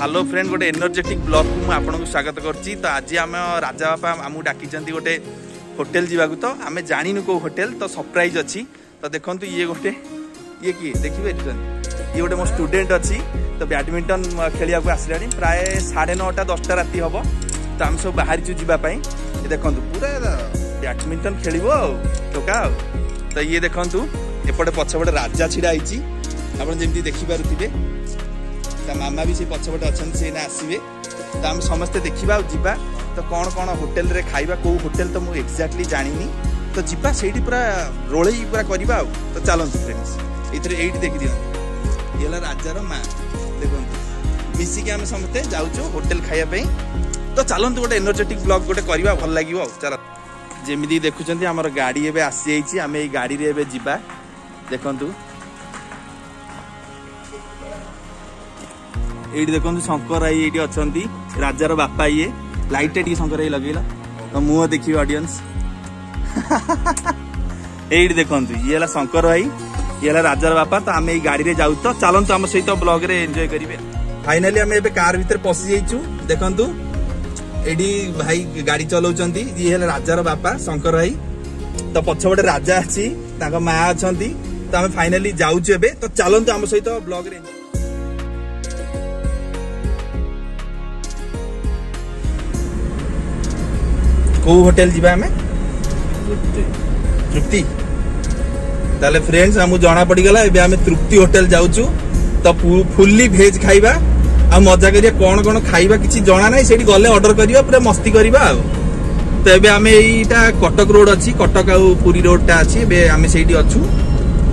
Hello friend গোটে এনর্জেটিক ব্লগକୁ ମୁଁ ଆପଣଙ୍କୁ ସ୍ୱାଗତ କରୁଛି ତ ଆଜି ଆମ ରାଜା ବାପା ଆମକୁ ଡାକିଛନ୍ତି ଗୋଟେ ହୋଟେଲ ଯିବାକୁ ତ ଆମେ ଜାଣିନୁ କେଉଁ ହୋଟେଲ ତ ସରପ୍ରାଇଜ୍ ଅଛି ତ ଦେଖନ୍ତୁ ଇଏ ଗୋଟେ ଇଏ କିଏ ଦେଖିପାରିଛନ୍ତି ଇଏ ଗୋଟେ ମୋ ଷ୍ଟୁଡେଣ୍ଟ ଅଛି ତ ବ୍ୟାଡ଼ମିଣ୍ଟନ ଖେଳିବାକୁ ଆସିଲାଣି ପ୍ରାୟ ସାଢ଼େ ନଅଟା ଦଶଟା ରାତି ହେବ ତ ଆମେ ସବୁ ବାହାରିଛୁ ଯିବା ପାଇଁ ଇଏ ଦେଖନ୍ତୁ ପୁରା ବ୍ୟାଡ଼ମିଣ୍ଟନ ଖେଳିବ ଆଉ ଟୋକା ଆଉ ତ ଇଏ ଦେଖନ୍ତୁ ଏପଟେ ପଛପଟେ ରାଜା ଛିଡ଼ା ହେଇଛି ଆପଣ ଯେମିତି ଦେଖିପାରୁଥିବେ ତା ମାମା ବି ସେ ପଛପଟେ ଅଛନ୍ତି ସେ ଏଇନା ଆସିବେ ତ ଆମେ ସମସ୍ତେ ଦେଖିବା ଆଉ ଯିବା ତ କ'ଣ କ'ଣ ହୋଟେଲରେ ଖାଇବା କେଉଁ ହୋଟେଲ ତ ମୁଁ ଏକ୍ଜାକ୍ଟଲି ଜାଣିନି ତ ଯିବା ସେଇଠି ପୁରା ରୋଳେଇ ପୁରା କରିବା ଆଉ ତ ଚାଲନ୍ତୁ ଫ୍ରେଣ୍ଡସ୍ ଏଥିରେ ଏଇଠି ଦେଖିଦିଅନ୍ତୁ ଇଏ ହେଲା ରାଜାର ମା ଦେଖନ୍ତୁ ମିଶିକି ଆମେ ସମସ୍ତେ ଯାଉଛୁ ହୋଟେଲ ଖାଇବା ପାଇଁ ତ ଚାଲନ୍ତୁ ଗୋଟେ ଏନର୍ଜେଟିକ୍ ବ୍ଲଗ୍ ଗୋଟେ କରିବା ଭଲ ଲାଗିବ ଆଉ ଚାଲ ଯେମିତି ଦେଖୁଛନ୍ତି ଆମର ଗାଡ଼ି ଏବେ ଆସିଯାଇଛି ଆମେ ଏଇ ଗାଡ଼ିରେ ଏବେ ଯିବା ଦେଖନ୍ତୁ এইটি দেখুন শঙ্কর ভাই এইটি অনেক রাজার বাপা ইয়ে লাইটটা টিকি শঙ্কর ভাই লগাইল তো মুহ দেখি অডিয়েন্স এইটি দেখুন ইয়ে হল শঙ্কর ভাই ইয়ে হল রাজার বাপা তো আমি এই গাড়ি যাও তো চালু আমার সহ ব্লগরে এনজয় করবে ফাইনালি আমি এবার কার ভিতরে পশি যাইছু দেখুন এটি ভাই গাড়ি চলাউছেন ইয়ে হল রাজার বাপা শঙ্কর ভাই তো পছপটে রাজা আছে তাঁর মা অনেক তো আমি ফাইনালি যাচ্ছু এবার তো চালু আমার সহ ব্লগরে এনজয় କେଉଁ ହୋଟେଲ ଯିବା ଆମେ ତୃପ୍ତି ତାହେଲେ ଫ୍ରେଣ୍ଡସ୍ ଆମକୁ ଜଣା ପଡ଼ିଗଲା ଏବେ ଆମେ ତୃପ୍ତି ହୋଟେଲ ଯାଉଛୁ ତ ଫୁଲି ଭେଜ୍ ଖାଇବା ଆଉ ମଜା କରିବା କ'ଣ କ'ଣ ଖାଇବା କିଛି ଜଣା ନାହିଁ ସେଇଠି ଗଲେ ଅର୍ଡର କରିବା ପୁରା ମସ୍ତି କରିବା ଆଉ ତ ଏବେ ଆମେ ଏଇଟା କଟକ ରୋଡ୍ ଅଛି କଟକ ଆଉ ପୁରୀ ରୋଡ୍ଟା ଅଛି ଏବେ ଆମେ ସେଇଠି ଅଛୁ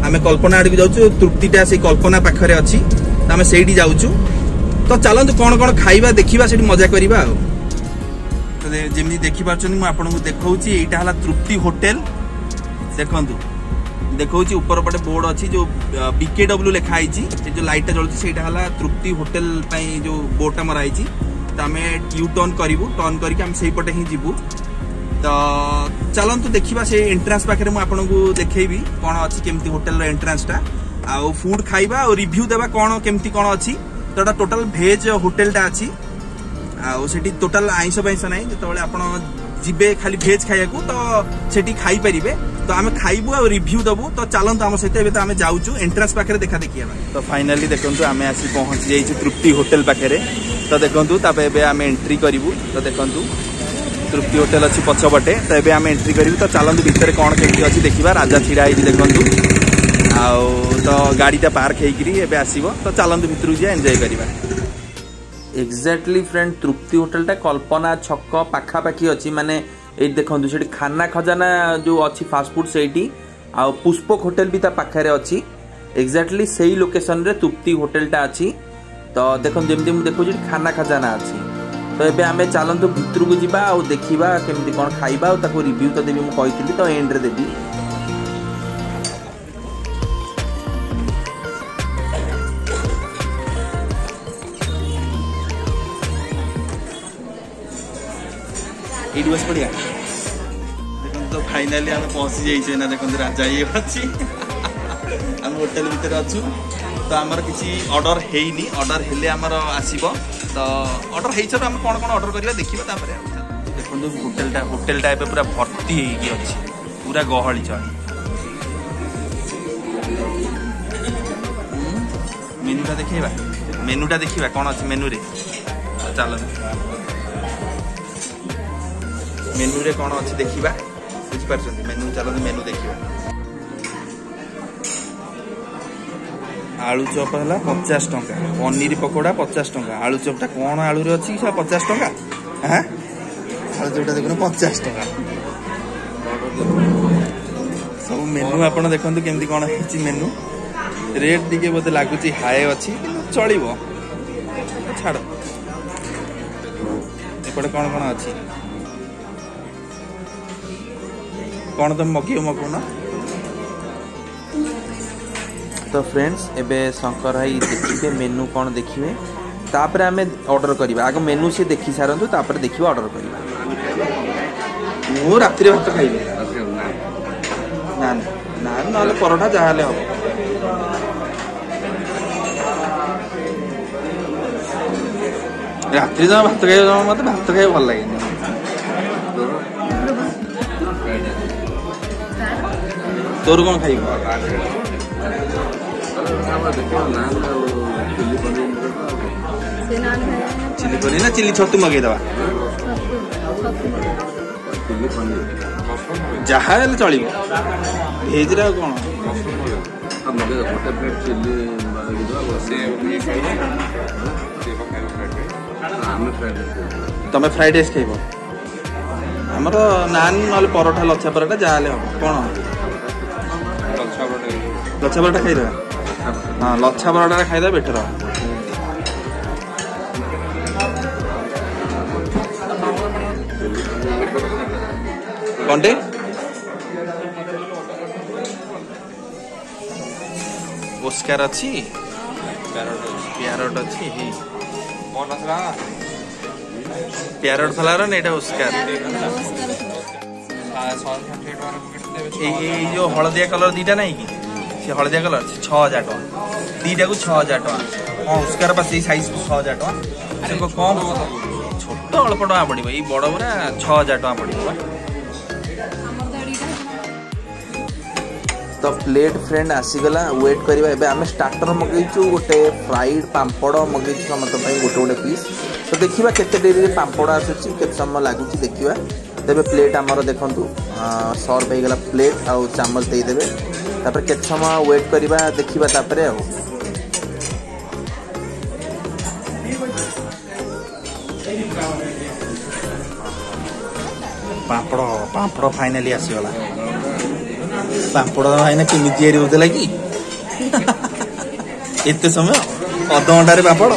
ଆମେ କଳ୍ପନା ଆଡ଼କୁ ଯାଉଛୁ ତୃପ୍ତିଟା ସେଇ କଳ୍ପନା ପାଖରେ ଅଛି ତ ଆମେ ସେଇଠି ଯାଉଛୁ ତ ଚାଲନ୍ତୁ କ'ଣ କ'ଣ ଖାଇବା ଦେଖିବା ସେଇଠି ମଜା କରିବା ଆଉ ଯେମିତି ଦେଖିପାରୁଛନ୍ତି ମୁଁ ଆପଣଙ୍କୁ ଦେଖାଉଛି ଏଇଟା ହେଲା ତୃପ୍ତି ହୋଟେଲ ଦେଖନ୍ତୁ ଦେଖାଉଛି ଉପର ପଟେ ବୋର୍ଡ ଅଛି ଯେଉଁ ବିକେ ଡବ୍ଲ୍ୟୁ ଲେଖା ହେଇଛି ଏ ଯେଉଁ ଲାଇଟ୍ଟା ଜଳୁଛି ସେଇଟା ହେଲା ତୃପ୍ତି ହୋଟେଲ ପାଇଁ ଯେଉଁ ବୋର୍ଡଟା ମରା ହେଇଛି ତ ଆମେ ୟୁ ଟର୍ନ କରିବୁ ଟର୍ନ କରିକି ଆମେ ସେଇପଟେ ହିଁ ଯିବୁ ତ ଚାଲନ୍ତୁ ଦେଖିବା ସେଇ ଏଣ୍ଟ୍ରାନ୍ସ ପାଖରେ ମୁଁ ଆପଣଙ୍କୁ ଦେଖେଇବି କ'ଣ ଅଛି କେମିତି ହୋଟେଲର ଏଣ୍ଟ୍ରାନ୍ସଟା ଆଉ ଫୁଡ୍ ଖାଇବା ଆଉ ରିଭ୍ୟୁ ଦେବା କ'ଣ କେମିତି କ'ଣ ଅଛି ତ ଏଇଟା ଟୋଟାଲ ଭେଜ୍ ହୋଟେଲଟା ଅଛି ଆଉ ସେଠି ଟୋଟାଲ ଆଇଁଷ ପାଇଁଷ ନାହିଁ ଯେତେବେଳେ ଆପଣ ଯିବେ ଖାଲି ଭେଜ୍ ଖାଇବାକୁ ତ ସେଠି ଖାଇପାରିବେ ତ ଆମେ ଖାଇବୁ ଆଉ ରିଭ୍ୟୁ ଦେବୁ ତ ଚାଲନ୍ତୁ ଆମ ସହିତ ଏବେ ତ ଆମେ ଯାଉଛୁ ଏଣ୍ଟ୍ରାନ୍ସ ପାଖରେ ଦେଖା ଦେଖି ଆମେ ତ ଫାଇନାଲି ଦେଖନ୍ତୁ ଆମେ ଆସି ପହଞ୍ଚି ଯାଇଛୁ ତୃପ୍ତି ହୋଟେଲ ପାଖରେ ତ ଦେଖନ୍ତୁ ତାପରେ ଏବେ ଆମେ ଏଣ୍ଟ୍ରି କରିବୁ ତ ଦେଖନ୍ତୁ ତୃପ୍ତି ହୋଟେଲ ଅଛି ପଛପଟେ ତ ଏବେ ଆମେ ଏଣ୍ଟ୍ରି କରିବୁ ତ ଚାଲନ୍ତୁ ଭିତରେ କ'ଣ କେମିତି ଅଛି ଦେଖିବା ରାଜା ଛିଡ଼ା ହେଇଛି ଦେଖନ୍ତୁ ଆଉ ତ ଗାଡ଼ିଟା ପାର୍କ ହେଇକିରି ଏବେ ଆସିବ ତ ଚାଲନ୍ତୁ ଭିତରକୁ ଯିବା ଏନ୍ଜୟ କରିବା ଏକ୍ଜାକ୍ଟଲି ଫ୍ରେଣ୍ଡ ତୃପ୍ତି ହୋଟେଲଟା କଳ୍ପନା ଛକ ପାଖାପାଖି ଅଛି ମାନେ ଏଇଠି ଦେଖନ୍ତୁ ସେଠି ଖାନା ଖଜାନା ଯେଉଁ ଅଛି ଫାଷ୍ଟଫୁଡ଼ ସେଇଠି ଆଉ ପୁଷ୍ପକ ହୋଟେଲ ବି ତା ପାଖରେ ଅଛି ଏକ୍ଜାକ୍ଟଲି ସେଇ ଲୋକେସନରେ ତୃପ୍ତି ହୋଟେଲଟା ଅଛି ତ ଦେଖନ୍ତୁ ଯେମିତି ମୁଁ ଦେଖୁଛି ଏଠି ଖାନା ଖଜାନା ଅଛି ତ ଏବେ ଆମେ ଚାଲନ୍ତୁ ଭିତରକୁ ଯିବା ଆଉ ଦେଖିବା କେମିତି କ'ଣ ଖାଇବା ଆଉ ତାକୁ ରିଭ୍ୟୁ ତ ଦେବି ମୁଁ କହିଥିଲି ତ ଏଣ୍ଡରେ ଦେବି ভিডিওস পড়িয়া দেখুন তো ফাইনালি আমি পৌঁছে যাইছি না দেখুন রাজা ইয়ে আছি আমি হোটেল ভিতরে অছু তো আমার কিছু অর্ডার হয়নি অর্ডার হলে আমার আসব তো অর্ডার হয়েছে আমি কোণ কোণ অর্ডার করা দেখবা তারপরে দেখুন তো হোটেলটা হোটেলটা এবার পুরা ভর্তি হয়েকি আছে পুরা গহলি চলি মেনুটা দেখেবা মেনুটা দেখবা কোণ আছে মেনুরে চালু মেনুরে କ'ଣ ଅଛି ଦେଖିବା ବୁଝିପାରୁଛନ୍ତି ମେନୁ ଚାଲନ୍ତୁ ମେନୁ ଦେଖିବା ଆଳୁ ଚପ୍ ହେଲା ପଚାଶ ଟଙ୍କା ପନିର ପକୋଡ଼ା ପଚାଶ ଟଙ୍କା ଆଳୁ ଚପ୍ଟା କ'ଣ ଆଳୁରେ ଅଛି କି ପଚାଶ ଟଙ୍କା ହାଁ ଆଳୁ ଚପ୍ଟା ଦେଖୁନ ପଚାଶ ଟଙ୍କା ସବୁ ମେନୁ ଆପଣ ଦେଖନ୍ତୁ କେମିତି କ'ଣ ହେଇଛି ମେନୁ ରେଟ୍ ଟିକେ ବୋଧେ ଲାଗୁଛି ହାଏ ଅଛି କିନ୍ତୁ ଚଳିବ ଛାଡ଼ ଏପଟେ କ'ଣ କ'ଣ ଅଛି कौन तुम मगे मो कौन तो फ्रेंड्स एवं शंकर भाई देखिए मेनू कौन देखिए तापर आम अर्डर करवा आगे मेनू सी देखी सारूँ तापर देखिए अर्डर कर रात्रि भात खाइ ना ना जहाँ हम रात्रि जहाँ भात खाइ मत भात खाइ भल लगे ତୋର କ'ଣ ଖାଇବୁ ଚିଲି ପନିର ନା ଚିଲି ଛତୁ ମଗେଇଦେବା ଯାହା ହେଲେ ଚଳିବ ଭେଜ୍ରେ ଆଉ କ'ଣ ଗୋଟେ ପ୍ଲେଟ୍ ଚିଲି ତମେ ଫ୍ରାଇଡ୍ ରାଇସ୍ ଖାଇବ ଆମର ନାନ୍ ନହେଲେ ପରଠା ଲଛା ପରଟା ଯାହା ହେଲେ ହେବ କ'ଣ ଲଚ୍ଛା ପରଟା ଖାଇଦେବା ହଁ ଲଚ୍ଛା ପରଟାରେ ଖାଇଦେବା ବେଟର କଣ୍ଟେ ଓସ୍କାର ଅଛି ପ୍ୟାରଟ ଅଛି ପ୍ୟାରଟ ଥିଲାର ନା ଏଇଟା ଓସ୍କାର ଏଇ ଯୋଉ ହଳଦିଆ କଲର ଦିଟା ନାହିଁ କି ସେ ହଳଦିଆ କଲର୍ ଅଛି ଛଅ ହଜାର ଟଙ୍କା ଦୁଇଟାକୁ ଛଅ ହଜାର ଟଙ୍କା ହଁ ଉସ୍କାର ବା ସେଇ ସାଇଜ୍କୁ ଛଅ ହଜାର ଟଙ୍କା ସେ କମ୍ ଛୋଟ ଅଳ୍ପ ଟଙ୍କା ପଡ଼ିବ ଏଇ ବଡ଼ ପୁରା ଛଅ ହଜାର ଟଙ୍କା ପଡ଼ିବ ତ ପ୍ଲେଟ୍ ଫ୍ରେଣ୍ଡ ଆସିଗଲା ୱେଟ୍ କରିବା ଏବେ ଆମେ ଷ୍ଟାର୍ଟର୍ ମଗେଇଛୁ ଗୋଟେ ଫ୍ରାଇଡ଼୍ ପାମ୍ପଡ଼ ମଗେଇଛୁ ସମସ୍ତଙ୍କ ପାଇଁ ଗୋଟେ ଗୋଟେ ପିସ୍ ତ ଦେଖିବା କେତେ ଡେରିରେ ପାମ୍ପଡ଼ ଆସୁଛି କେତେ ସମୟ ଲାଗୁଛି ଦେଖିବା ତେବେ ପ୍ଲେଟ୍ ଆମର ଦେଖନ୍ତୁ ସର୍ଭ ହେଇଗଲା ପ୍ଲେଟ୍ ଆଉ ଚାମଚ ଦେଇଦେବେ তারপরে କେତେ ସମୟ ୱେଟ୍ କରିବା ଦେଖିବା ତାପରେ ଆଉ ପାମ୍ପଡ଼ ପାମ୍ପଡ଼ ଫାଇନାଲି ଆସିଗଲା ପାମ୍ପଡ଼ ଭାଇନା କେମିତି ତିଆରି ହେଉଥିଲା କି ଏତେ ସମୟ ଅଧଘଣ୍ଟାରେ ପାମ୍ପଡ଼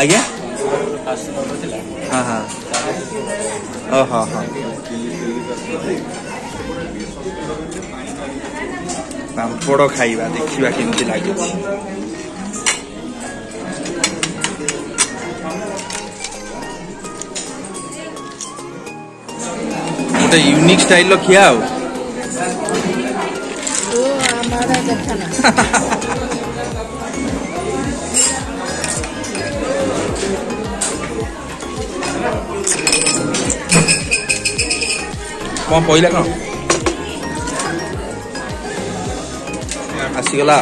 ଆଜ୍ଞା ହଁ ହଁ ଓହୋ ହଁ ପାମ୍ପଡ଼ ଖାଇବା ଦେଖିବା କେମିତି ଲାଗୁଛି ଗୋଟେ ୟୁନିକ୍ ଷ୍ଟାଇଲ୍ର ଖିଆ ଆଉ କ'ଣ ପଇଲା କ'ଣ মিষ্টিগুলা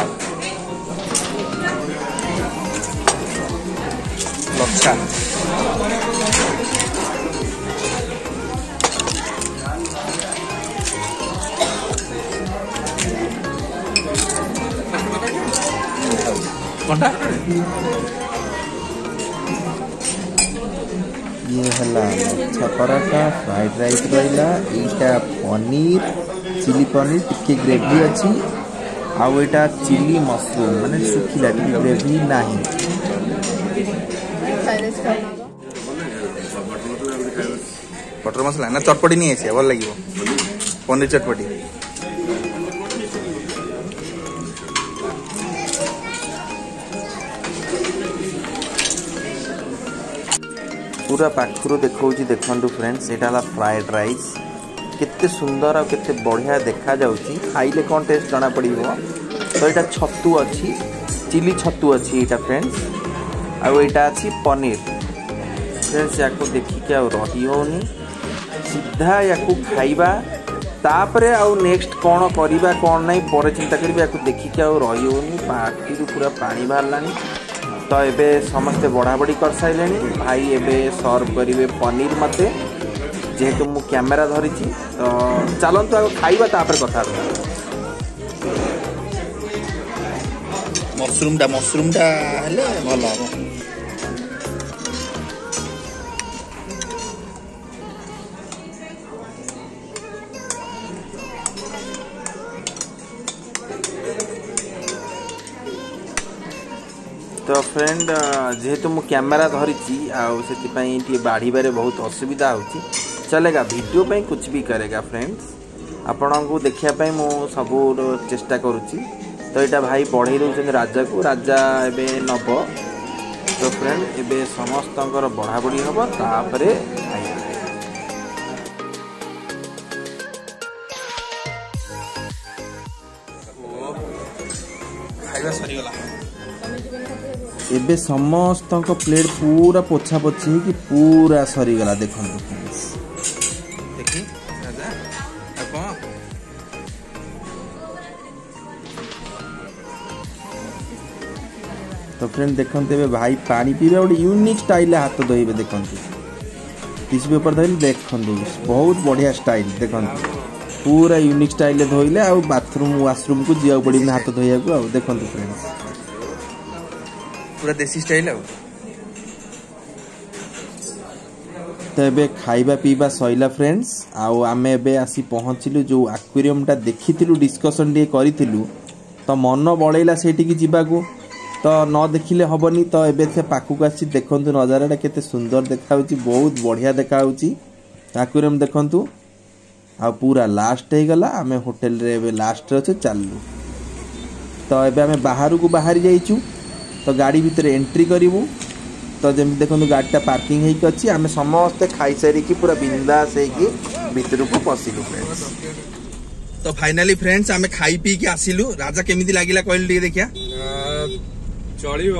লচ্ছা কোনটা ইয়ে হলা লচ্ছা পরাটা ফ্রাইড রাইস রইলা এইটা পনির চিলি পনির টিকে গ্রেভি আছে ଆଉ ଏଇଟା ଚିଲି ମସରୁମ୍ ମାନେ ଶୁଖିଲା ଟିକେ ଗ୍ରେଭି ନାହିଁ ବଟର ମସଲା ନା ଚଟପଟି ନେଇ ଆସିବା ଭଲ ଲାଗିବ ପନିର ଚଟପଟି ପୁରା ପାଖରୁ ଦେଖାଉଛି ଦେଖନ୍ତୁ ଫ୍ରେଣ୍ଡସ୍ ଏଇଟା ହେଲା ଫ୍ରାଏଡ଼୍ ରାଇସ୍ କେତେ ସୁନ୍ଦର ଆଉ କେତେ ବଢ଼ିଆ ଦେଖାଯାଉଛି ଖାଇଲେ କ'ଣ ଟେଷ୍ଟ ଜଣାପଡ଼ିବ ତ ଏଇଟା ଛତୁ ଅଛି ଚିଲି ଛତୁ ଅଛି ଏଇଟା ଫ୍ରେଣ୍ଡସ୍ ଆଉ ଏଇଟା ଅଛି ପନିର ଫ୍ରେଣ୍ଡସ୍ ୟାକୁ ଦେଖିକି ଆଉ ରହି ହେଉନି ସିଧା ୟାକୁ ଖାଇବା ତାପରେ ଆଉ ନେକ୍ସଟ କ'ଣ କରିବା କ'ଣ ନାହିଁ ପରେ ଚିନ୍ତା କରିବି ୟାକୁ ଦେଖିକି ଆଉ ରହି ହେଉନି ପାଟିରୁ ପୁରା ପାଣି ବାହାରିଲାଣି ତ ଏବେ ସମସ୍ତେ ବଢ଼ାବଢ଼ି କରିସାରିଲେଣି ଭାଇ ଏବେ ସର୍ଭ କରିବେ ପନିର ମୋତେ যেহেতু ମୁଁ କ୍ୟାମେରା ଧରିଛି ତ ଚାଲନ୍ତୁ ଆଗ ଖାଇବା ତାପରେ କଥା ହେବା ମସରୁମ୍ଟା ମସରୁମ୍ଟା ହେଲେ ଭଲ ହେବ ତ ଫ୍ରେଣ୍ଡ ଯେହେତୁ ମୁଁ କ୍ୟାମେରା ଧରିଛି ଆଉ ସେଥିପାଇଁ ଟିକେ ବାଢ଼ିବାରେ ବହୁତ ଅସୁବିଧା ହେଉଛି चलेगा भिडियो पर कुछ भी करेगा फ्रेंड्स आपण को देखापी मु सब चेष्टा करुच्ची तो यहाँ भाई बढ़ई दूसरे राजा को राजा एवं नब तो फ्रेंड एवं समस्त बढ़ा बढ़ी हम तापर खाइबा ଖାଇବା ସରିଗଲା ଏବେ ସମସ୍ତଙ୍କ ପ୍ଲେଟ୍ ପୁରା ପୋଛାପୋଛି ହେଇକି ପୁରା ସରିଗଲା ଦେଖନ୍ତୁ aqui. Tá é bom? তো ফ্রেন্ড দেখতে এবে ভাই পানি পিবে গোটে ইউনিক স্টাইল হাত ধোইবে দেখতে টিসু পেপর ধরলে দেখতে বহুত বঢ়িয়া স্টাইল দেখতে পুরা ইউনিক স্টাইল ধোইলে আউ বাথরুম ওয়াশরুম কু যাওয়া পড়বে হাত ধোয়া দেখতে ফ্রেন্ড পুরা দেশি স্টাইল আউ ତ ଏବେ ଖାଇବା ପିଇବା ସରିଲା ଫ୍ରେଣ୍ଡସ୍ ଆଉ ଆମେ ଏବେ ଆସି ପହଞ୍ଚିଲୁ ଯେଉଁ ଆକ୍ୱେରିୟମ୍ଟା ଦେଖିଥିଲୁ ଡିସ୍କସନ୍ ଟିକେ କରିଥିଲୁ ତ ମନ ବଳେଇଲା ସେଇଠିକି ଯିବାକୁ ତ ନ ଦେଖିଲେ ହେବନି ତ ଏବେ ସେ ପାଖକୁ ଆସି ଦେଖନ୍ତୁ ନଜାରାଟା କେତେ ସୁନ୍ଦର ଦେଖାହେଉଛି ବହୁତ ବଢ଼ିଆ ଦେଖାହେଉଛି ଆକ୍ୱେରିୟମ୍ ଦେଖନ୍ତୁ ଆଉ ପୁରା ଲାଷ୍ଟ ହେଇଗଲା ଆମେ ହୋଟେଲରେ ଏବେ ଲାଷ୍ଟରେ ଅଛେ ଚାଲିଲୁ ତ ଏବେ ଆମେ ବାହାରକୁ ବାହାରି ଯାଇଛୁ ତ ଗାଡ଼ି ଭିତରେ ଏଣ୍ଟ୍ରି କରିବୁ ତ ଯେମିତି ଦେଖନ୍ତୁ ଗାଡ଼ିଟା ପାର୍କିଂ ହେଇକି ଅଛି ଆମେ ସମସ୍ତେ ଖାଇସାରିକି ପୁରା ବିନ୍ଦାସ ହେଇକି ଭିତରକୁ ପଶିଲୁ ତ ଫାଇନାଲି ଫ୍ରେଣ୍ଡସ୍ ଆମେ ଖାଇ ପିଇକି ଆସିଲୁ ରାଜା କେମିତି ଲାଗିଲା କହିଲୁ ଟିକେ ଦେଖିବା ଚଳିବ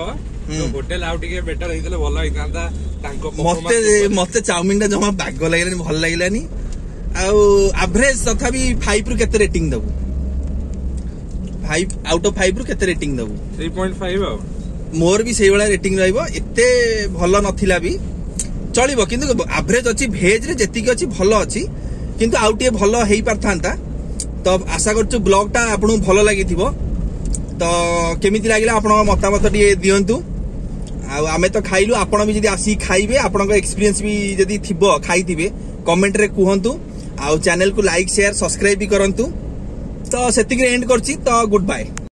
ହୋଟେଲ ଆଉ ଟିକେ ବେଟର ହେଇଥିଲେ ଭଲ ହେଇଥାନ୍ତା ତାଙ୍କ ମତେ ମତେ ଚାଉମିନଟା ଜମା ବାଗ ଲାଗିଲାନି ଭଲ ଲାଗିଲାନି ଆଉ ଆଭରେଜ ତଥାପି ଫାଇଭରୁ କେତେ ରେଟିଂ ଦବୁ ଫାଇଭ ଆଉଟ୍ ଅଫ୍ ଫାଇଭରୁ କେତେ ରେଟିଂ ଦେବୁ ଥ୍ରୀ ପଏଣ୍ଟ ଫାଇଭ ଆଉ ମୋର ବି ସେଇଭଳିଆ ରେଟିଂ ରହିବ ଏତେ ଭଲ ନଥିଲା ବି ଚଳିବ କିନ୍ତୁ ଆଭରେଜ ଅଛି ଭେଜରେ ଯେତିକି ଅଛି ଭଲ ଅଛି କିନ୍ତୁ ଆଉ ଟିକେ ଭଲ ହେଇପାରିଥାନ୍ତା ତ ଆଶା କରୁଛୁ ବ୍ଲଗ୍ଟା ଆପଣଙ୍କୁ ଭଲ ଲାଗିଥିବ ତ କେମିତି ଲାଗିଲା ଆପଣଙ୍କ ମତାମତ ଟିକେ ଦିଅନ୍ତୁ ଆଉ ଆମେ ତ ଖାଇଲୁ ଆପଣ ବି ଯଦି ଆସିକି ଖାଇବେ ଆପଣଙ୍କ ଏକ୍ସପିରିଏନ୍ସ ବି ଯଦି ଥିବ ଖାଇଥିବେ କମେଣ୍ଟରେ କୁହନ୍ତୁ ଆଉ ଚ୍ୟାନେଲକୁ ଲାଇକ୍ ସେୟାର ସବସ୍କ୍ରାଇବ୍ ବି କରନ୍ତୁ ତ ସେତିକିରେ ଏଣ୍ଡ କରୁଛି ତ ଗୁଡ୍ ବାଏ